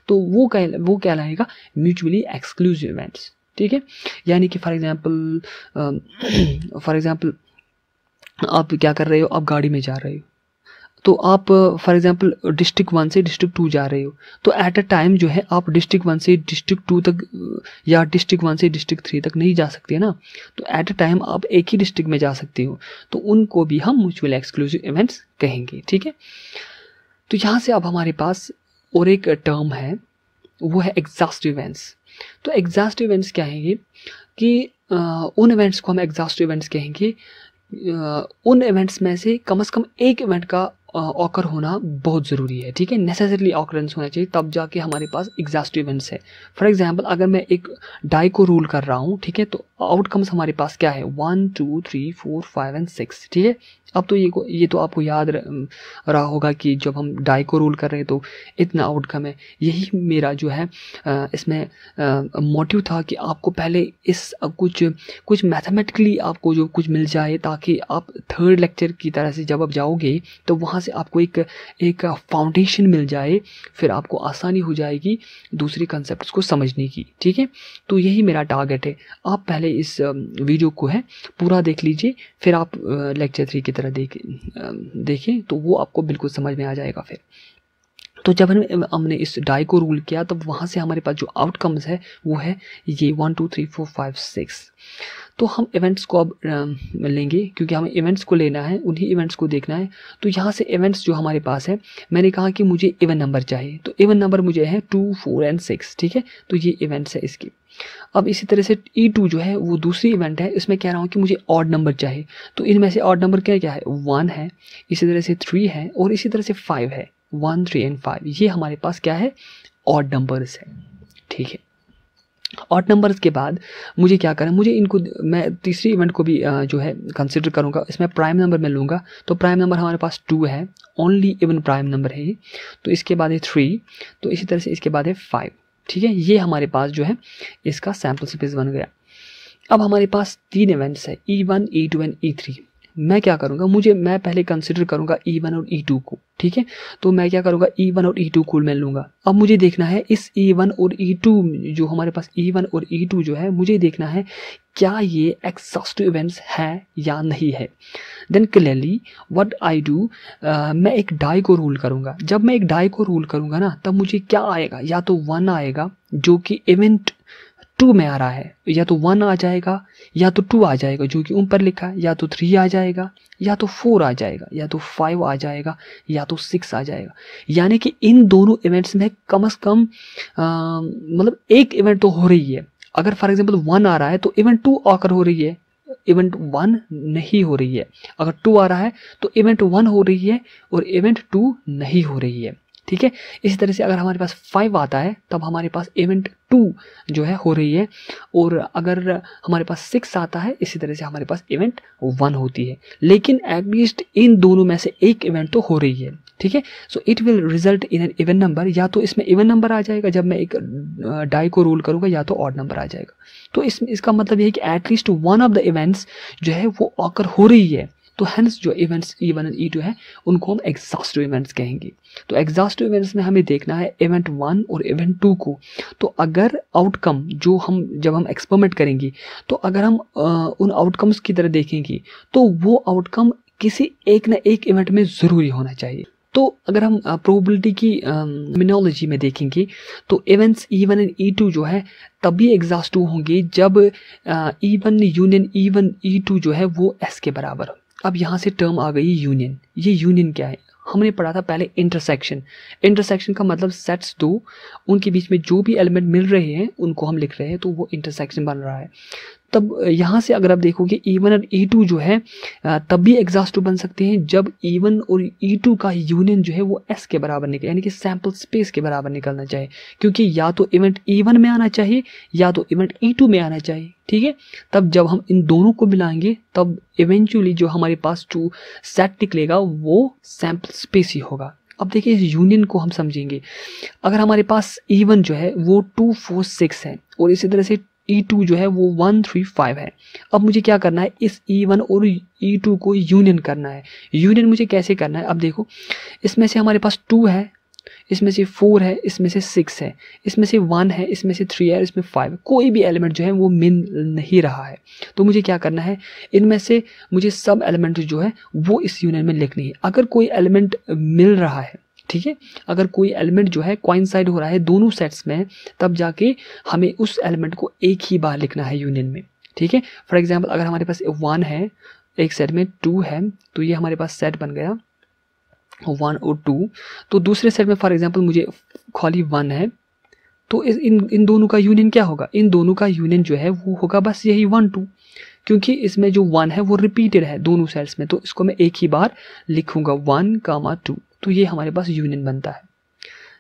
तो वो कह वो कहलाएगा म्यूचुअली एक्सक्लूसिव इवेंट्स ठीक है? यानी कि फॉर एग्ज़ाम्पल फॉर एग्ज़ाम्पल आप क्या कर रहे हो? आप गाड़ी में जा रहे हो तो आप फॉर एग्जांपल डिस्ट्रिक्ट वन से डिस्ट्रिक्ट टू जा रहे हो तो एट अ टाइम जो है आप डिस्ट्रिक्ट वन से डिस्ट्रिक्ट टू तक, या डिस्ट्रिक्ट वन से डिस्ट्रिक्ट थ्री तक नहीं जा सकते ना? तो एट अ टाइम आप एक ही डिस्ट्रिक्ट में जा सकते हो तो उनको भी हम म्यूचुअल एक्सक्लूसिव इवेंट्स कहेंगे, ठीक है? तो यहाँ से अब हमारे पास और एक टर्म है, वो है एग्जॉस्टिव इवेंट्स तो एग्जॉस्टिव इवेंट्स क्या हैं ये? कि उन इवेंट्स को हम एग्जास्ट इवेंट्स कहेंगे उन इवेंट्स में से कम से कम एक इवेंट का ऑकर होना बहुत ज़रूरी है, ठीक है? नेसेसरली ऑकरेंस होना चाहिए, तब जाके हमारे पास एग्जॉस्टिव इवेंट्स है। फॉर एग्जांपल अगर मैं एक डाई को रूल कर रहा हूँ, ठीक है? तो आउटकम्स हमारे पास क्या है? One two three four five and six ठीक है? अब तो ये ये तो आपको याद रहा होगा कि जब हम डाई को रूल कर रहे हैं तो इतना आउटकम है। यही मेरा जो है इसमें मोटिव था कि आपको पहले इस कुछ कुछ मैथमेटिकली आपको जो कुछ मिल जाए, ताकि आप थर्ड लेक्चर की तरह से जब आप जाओगे तो वहाँ से आपको एक एक फाउंडेशन मिल जाए, फिर आपको आसानी हो जाएगी दूसरे कंसेप्ट को समझने की, ठीक है? तो यही मेरा टारगेट है। आप पहले इस वीडियो को है, पूरा देख लीजिए, फिर आप लेक्चर थ्री की तरह देख देखें तो वो आपको बिल्कुल समझ में आ जाएगा फिर। तो जब हम हमने इस डाई को रूल किया, तब वहाँ से हमारे पास जो आउटकम्स है, वो है ये one two three four five six तो हम इवेंट्स को अब लेंगे, क्योंकि हमें इवेंट्स को लेना है, उन्हीं इवेंट्स को देखना है। तो यहाँ से इवेंट्स जो हमारे पास है, मैंने कहा कि मुझे इवन नंबर चाहिए। तो इवन नंबर मुझे है टू फोर एंड सिक्स ठीक है? तो ये इवेंट्स है इसकी। अब इसी तरह से ई टू जो है, वो दूसरी इवेंट है, इसमें कह रहा हूँ कि मुझे ऑड नंबर चाहिए। तो इनमें से ऑड नंबर क्या क्या है? वन है, इसी तरह से थ्री है, और इसी तरह से फाइव है। One, three and five. ये हमारे पास क्या है? ऑड नंबर्स है। ठीक है। ऑड नंबर्स के बाद मुझे क्या करना मुझे इनको, मैं तीसरी इवेंट को भी जो है कंसिडर करूँगा। इसमें प्राइम नंबर मैं लूँगा। तो प्राइम नंबर हमारे पास टू है। ओनली इवन प्राइम नंबर है ये। तो इसके बाद है थ्री तो इसी तरह से इसके बाद है फाइव ठीक है? ये हमारे पास जो है, इसका सैंपल स्पेस बन गया। अब हमारे पास तीन इवेंट्स है। E one E two and E three मैं क्या करूँगा? मुझे, मैं पहले कंसिडर करूँगा ई वन और ई टू को, ठीक है? तो मैं क्या करूँगा? ई वन और ई टू को मैं लूँगा। अब मुझे देखना है, इस ई वन और ई टू जो हमारे पास ई वन और ई टू जो है, मुझे देखना है, क्या ये एक्सॉस्टिव इवेंट्स है या नहीं है? Then clearly what I do मैं एक डाई को रूल करूँगा। जब मैं एक डाई को रूल करूँगा ना, तब मुझे क्या आएगा? या तो वन आएगा, जो कि इवेंट टू में आ रहा है, या तो वन आ जाएगा, या तो टू आ जाएगा, जो कि ऊपर लिखा है, या तो थ्री आ जाएगा, या तो फोर आ जाएगा, या तो फाइव आ जाएगा, या तो सिक्स आ जाएगा। यानी कि इन दोनों इवेंट्स में कम से कम मतलब एक इवेंट तो हो रही है। अगर फॉर एग्ज़ाम्पल वन आ रहा है तो इवेंट टू आकर हो रही है, इवेंट वन नहीं हो रही है। अगर टू आ रहा है तो इवेंट वन हो रही है और इवेंट टू नहीं हो रही है। ठीक है? इसी तरह से अगर हमारे पास फाइव आता है, तब हमारे पास इवेंट टू जो है हो रही है। और अगर हमारे पास सिक्स आता है, इसी तरह से हमारे पास इवेंट वन होती है। लेकिन एटलीस्ट इन दोनों में से एक इवेंट तो हो रही है, ठीक है? So it will result in an even number या तो इसमें इवन नंबर आ जाएगा, जब मैं एक डाई को रोल करूँगा, या तो ऑड नंबर आ जाएगा। तो इस इसका मतलब ये है कि at least one of the events जो है वो ऑकर हो रही है। तो हैंस जो events E one and E two है, उनको हम एग्जॉस्टिव इवेंट्स कहेंगे। तो एग्जॉस्टिव इवेंट्स में हमें देखना है इवेंट वन और इवेंट टू को। तो अगर आउटकम जो हम, जब हम एक्सपेरिमेंट करेंगे तो अगर हम उन आउटकम्स की तरह देखेंगे तो वो आउटकम किसी एक ना एक इवेंट में ज़रूरी होना चाहिए। तो अगर हम प्रोबेबिलिटी की मिनोलॉजी में देखेंगे तो events E one and E two जो है, तभी एग्जॉस्टिव होंगे जब E one union E one E two जो है, वो एस के बराबर अब यहाँ से टर्म आ गई यूनियन ये यूनियन क्या है? हमने पढ़ा था पहले इंटरसेक्शन इंटरसेक्शन का मतलब सेट्स दो उनके बीच में जो भी एलिमेंट मिल रहे हैं, उनको हम लिख रहे हैं तो वो इंटरसेक्शन बन रहा है. तब यहाँ से अगर आप देखोगे ई वन और ई टू जो है तब भी एग्जॉस्टिव बन सकते हैं, जब ई वन और ई टू का यूनियन जो है, वो एस के बराबर निकले, यानी कि सैंपल स्पेस के बराबर निकलना चाहिए। क्योंकि या तो इवेंट ई वन में आना चाहिए, या तो इवेंट ई टू में आना चाहिए, ठीक है? तब जब हम इन दोनों को मिलाएँगे, तब इवेंचुअली जो हमारे पास टू सेट निकलेगा, वो सैंपल स्पेस ही होगा। अब देखिए, इस यूनियन को हम समझेंगे। अगर हमारे पास ई वन जो है, वो टू फोर सिक्स है, और इसी तरह से ई टू जो है वो वन थ्री फाइव है। अब मुझे क्या करना है? इस ई वन और ई टू को यूनियन करना है। यूनियन मुझे कैसे करना है? अब देखो, इसमें से हमारे पास टू है, इसमें से फोर है, इसमें से सिक्स है, इसमें से वन है, इसमें से थ्री है, इसमें फाइव कोई भी एलिमेंट जो है वो मिल नहीं रहा है। तो मुझे क्या करना है? इनमें से मुझे सब एलिमेंट जो है वो इस यूनियन में लिखनी है। अगर कोई एलिमेंट मिल रहा है ठीक है? अगर कोई एलिमेंट जो है क्वाइंसाइड हो रहा है दोनों सेट्स में, तब जाके हमें उस एलिमेंट को एक ही बार लिखना है यूनियन में, ठीक है? फॉर एग्ज़ाम्पल अगर हमारे पास वन है, एक सेट में टू है तो ये हमारे पास सेट बन गया वन और टू तो दूसरे सेट में फॉर एग्ज़ाम्पल मुझे खाली वन है तो इन इन दोनों का यूनियन क्या होगा? इन दोनों का यूनियन जो है वो होगा बस यही वन टू क्योंकि इसमें जो वन है वो रिपीटेड है दोनों सेट्स में तो इसको मैं एक ही बार लिखूँगा वन कामा टू तो ये हमारे पास यूनियन बनता है।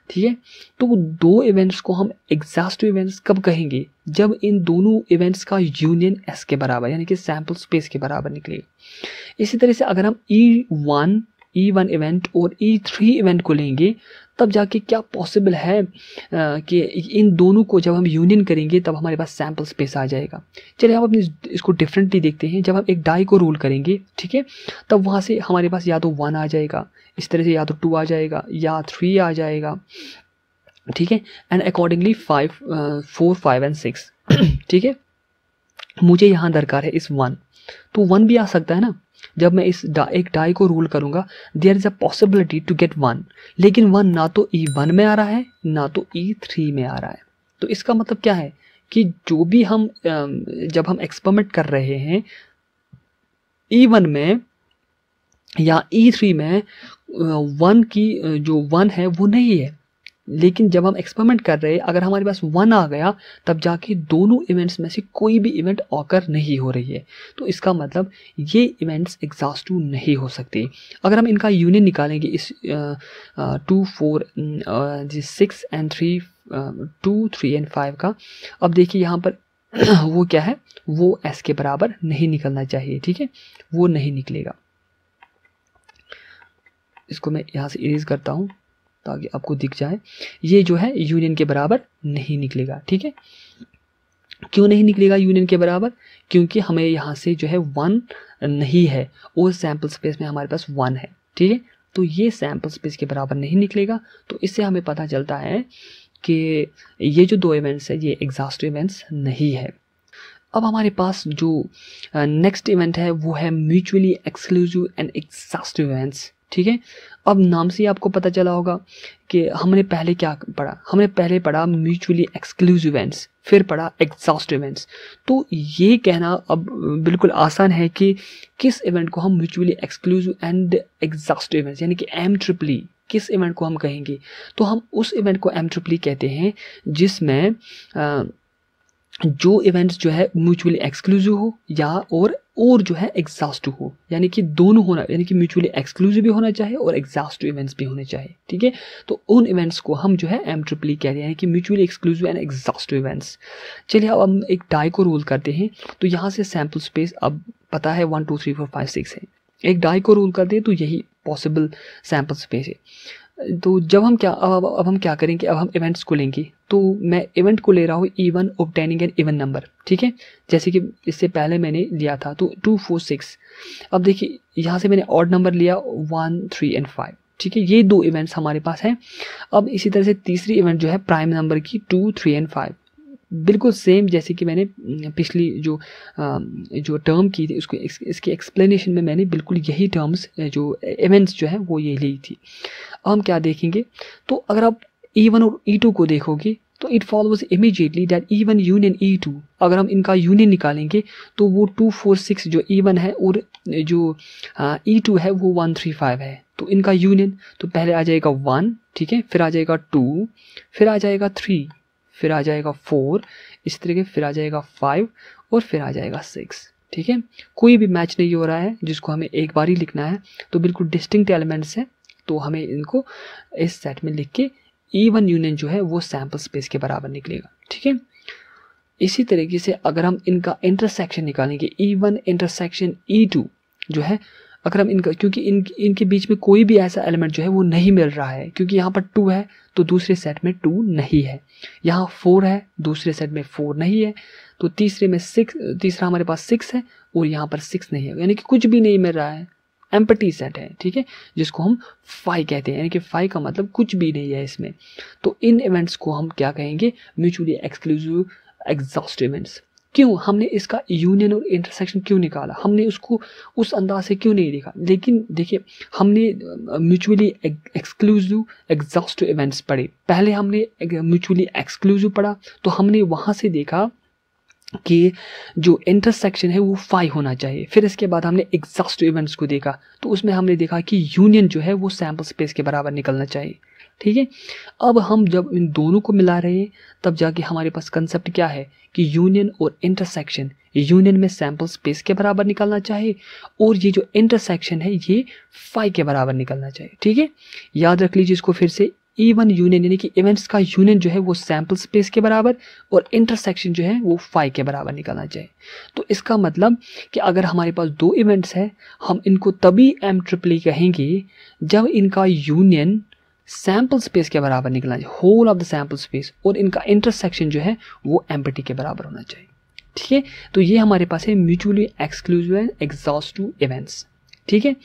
ठीक है? तो दो इवेंट्स को हम एग्जास्टिव इवेंट्स कब कहेंगे? जब इन दोनों इवेंट्स का यूनियन एस के बराबर, यानी कि सैंपल स्पेस के बराबर निकलेगा इसी तरह से अगर हम E one E one event और ई थ्री इवेंट को लेंगे, तब जाके क्या पॉसिबल है कि इन दोनों को जब हम यूनियन करेंगे, तब हमारे पास सैंपल स्पेस आ जाएगा। चलिए हम अपनी इसको डिफरेंटली देखते हैं। जब हम एक डाई को रोल करेंगे, ठीक है, तब वहाँ से हमारे पास या तो वन आ जाएगा, इस तरह से या तो टू आ जाएगा, या थ्री आ जाएगा, ठीक है and accordingly five four five and six ठीक है, मुझे यहाँ दरकार है इस वन तो वन भी आ सकता है ना? जब मैं इस डा, एक डाई को रूल करूँगा there is a possibility to get one लेकिन वन ना तो ई e वन में आ रहा है ना तो ई e थ्री में आ रहा है। तो इसका मतलब क्या है? कि जो भी हम जब हम एक्सपेरिमेंट कर रहे हैं ई e वन में या ई थ्री में वन की जो वन है वो नहीं है। लेकिन जब हम एक्सपेरिमेंट कर रहे अगर हमारे पास वन आ गया, तब जाके दोनों इवेंट्स में से कोई भी इवेंट ऑकर नहीं हो रही है। तो इसका मतलब ये इवेंट्स एग्जॉस्टिव नहीं हो सकते। अगर हम इनका यूनियन निकालेंगे, इस two four ji six and three two three and five का, अब देखिए यहाँ पर वो क्या है? वो एस के बराबर नहीं निकलना चाहिए, ठीक है? वो नहीं निकलेगा। इसको मैं यहाँ से इरेज करता हूँ। ताकि आपको दिख जाए। ये जो है यूनियन के बराबर नहीं निकलेगा, ठीक है? क्यों नहीं निकलेगा यूनियन के बराबर? क्योंकि हमें यहाँ से जो है वन नहीं है, और सैंपल स्पेस में हमारे पास वन है, ठीक है? तो ये सैंपल स्पेस के बराबर नहीं निकलेगा। तो इससे हमें पता चलता है कि ये जो दो इवेंट्स है, ये एग्जॉस्टिव इवेंट्स नहीं है। अब हमारे पास जो नेक्स्ट इवेंट है, वो है mutually exclusive and exhaustive events ठीक है? अब नाम से ही आपको पता चला होगा कि हमने पहले क्या पढ़ा। हमने पहले पढ़ा म्यूचुअली एक्सक्लूसिव इवेंट्स फिर पढ़ा एग्जॉस्ट इवेंट्स तो ये कहना अब बिल्कुल आसान है कि किस इवेंट को हम mutually exclusive and exhaust events यानी कि एम ट्रिपली किस इवेंट को हम कहेंगे? तो हम उस इवेंट को एम ट्रिपली कहते हैं, जिसमें जो इवेंट्स जो है म्यूचुअली एक्सक्लूसिव हो या और और जो है एग्जॉस्टिव हो। यानी कि दोनों होना, यानी कि म्यूचुअली एक्सक्लूसिव भी होना चाहिए और एग्जॉस्टिव इवेंट्स भी होने चाहिए, ठीक है? तो उन इवेंट्स को हम जो है एम ट्रिपली कह रहे हैं कि mutually exclusive and exhaustive events चलिए अब हम एक डाई को रोल करते हैं। तो यहाँ से सैंपल स्पेस अब पता है one two three four five six है। एक डाई को रोल करते हैं तो यही पॉसिबल सैंपल स्पेस है। तो जब हम क्या, अब अब हम क्या करेंगे? अब हम इवेंट्स को लेंगे। तो मैं इवेंट को ले रहा हूँ even obtaining an even number ठीक है? जैसे कि इससे पहले मैंने लिया था तो टू फोर सिक्स अब देखिए, यहाँ से मैंने ऑड नंबर लिया वन थ्री एंड फाइव ठीक है? ये दो इवेंट्स हमारे पास हैं। अब इसी तरह से तीसरी इवेंट जो है प्राइम नंबर की टू थ्री एंड फाइव बिल्कुल सेम जैसे कि मैंने पिछली जो जो टर्म की थी, उसको इसके एक्सप्लेनेशन में मैंने बिल्कुल यही टर्म्स जो इवेंट्स जो है, वो ये ली थी। अब हम क्या देखेंगे? तो अगर आप ई e वन और ई e टू को देखोगे तो it follows immediately that E one union E two अगर हम इनका यूनियन निकालेंगे तो वो टू फोर सिक्स जो ई e वन है और जो ई टू है, वो वन थ्री फाइव है। तो इनका यूनियन तो पहले आ जाएगा वन ठीक है, फिर आ जाएगा टू फिर आ जाएगा थ्री फिर आ जाएगा फोर इस तरीके फिर आ जाएगा फाइव और फिर आ जाएगा सिक्स ठीक है? कोई भी मैच नहीं हो रहा है, जिसको हमें एक बार ही लिखना है तो बिल्कुल डिस्टिंक्ट एलिमेंट्स है तो हमें इनको इस सेट में लिख के ईवन यूनियन जो है, वो सैंपल स्पेस के बराबर निकलेगा, ठीक है? इसी तरीके से अगर हम इनका इंटरसेक्शन निकालेंगे E one intersection E two जो है, अगर हम इनका, क्योंकि इन, इनके बीच में कोई भी ऐसा एलिमेंट जो है, वो नहीं मिल रहा है, क्योंकि यहाँ पर टू है तो दूसरे सेट में टू नहीं है। यहाँ फोर है, दूसरे सेट में फोर नहीं है तो तीसरे में सिक्स तीसरा हमारे पास सिक्स है, और यहाँ पर सिक्स नहीं है। यानी कि कुछ भी नहीं मिल रहा है। एम्पटी सेट है, ठीक है? जिसको हम फाई कहते हैं, यानी कि फाई का मतलब कुछ भी नहीं है इसमें। तो इन इवेंट्स को हम क्या कहेंगे? म्यूचुअली एक्सक्लूसिव एग्जॉस्ट इवेंट्स क्यों? हमने इसका यूनियन और इंटरसेक्शन क्यों निकाला? हमने उसको उस अंदाज से क्यों नहीं देखा? लेकिन देखिए, हमने म्यूचुअली एक्सक्लूसिव एग्जॉस्ट इवेंट्स पढ़े। पहले हमने म्यूचुअली एक्सक्लूसिव पढ़ा तो हमने वहाँ से देखा कि जो इंटरसेक्शन है वो फाइव होना चाहिए। फिर इसके बाद हमने एग्जॉस्टिव इवेंट्स को देखा। तो उसमें हमने देखा कि यूनियन जो है वो सैंपल स्पेस के बराबर निकलना चाहिए। ठीक है? अब हम जब इन दोनों को मिला रहे हैं, तब जाके हमारे पास कंसेप्ट क्या है? कि यूनियन और इंटरसेक्शन यूनियन में सैंपल स्पेस के बराबर निकलना चाहिए और ये जो इंटरसेक्शन है, ये फाइव के बराबर निकलना चाहिए। ठीक है? याद रख लीजिए इसको फिर से। इवन यूनियन यानी कि इवेंट्स का यूनियन जो है वो सैंपल स्पेस के बराबर और इंटरसेक्शन जो है वो फाइव के बराबर निकलना चाहिए। तो इसका मतलब कि अगर हमारे पास दो इवेंट्स हैं, हम इनको तभी एम ट्रिपली कहेंगे जब इनका यूनियन सैंपल स्पेस के बराबर निकलना चाहिए whole of the sample space और इनका इंटरसेक्शन जो है वो एम्पटी के बराबर होना चाहिए। ठीक है? तो ये हमारे पास है म्यूचुअली एक्सक्लूसिव एग्जॉस्टिव इवेंट्स ठीक है?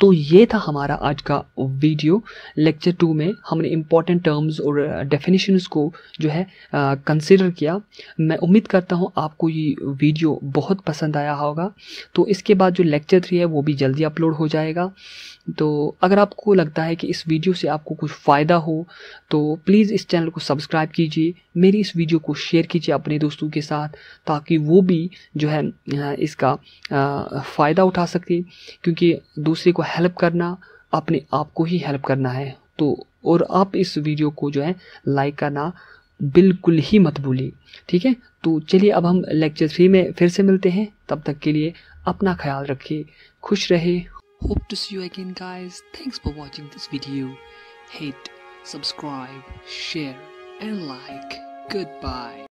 तो ये था हमारा आज का वीडियो। लेक्चर टू में हमने इंपॉर्टेंट टर्म्स और डेफिनेशंस को जो है कंसिडर किया। मैं उम्मीद करता हूँ आपको ये वीडियो बहुत पसंद आया होगा। तो इसके बाद जो लेक्चर थ्री है वो भी जल्दी अपलोड हो जाएगा। तो अगर आपको लगता है कि इस वीडियो से आपको कुछ फ़ायदा हो तो प्लीज़ इस चैनल को सब्सक्राइब कीजिए, मेरी इस वीडियो को शेयर कीजिए अपने दोस्तों के साथ, ताकि वो भी जो है इसका फ़ायदा उठा सके, क्योंकि दूसरे को हेल्प करना, अपने आप को ही हेल्प करना है। तो और आप इस वीडियो को जो है लाइक करना बिल्कुल ही मत भूलिए, ठीक है? तो चलिए अब हम लेक्चर थ्री में फिर से मिलते हैं, तब तक के लिए अपना ख्याल रखिए, खुश रहे Hope to see you again guys. Thanks for watching this video. Hit, subscribe, share and like. Goodbye.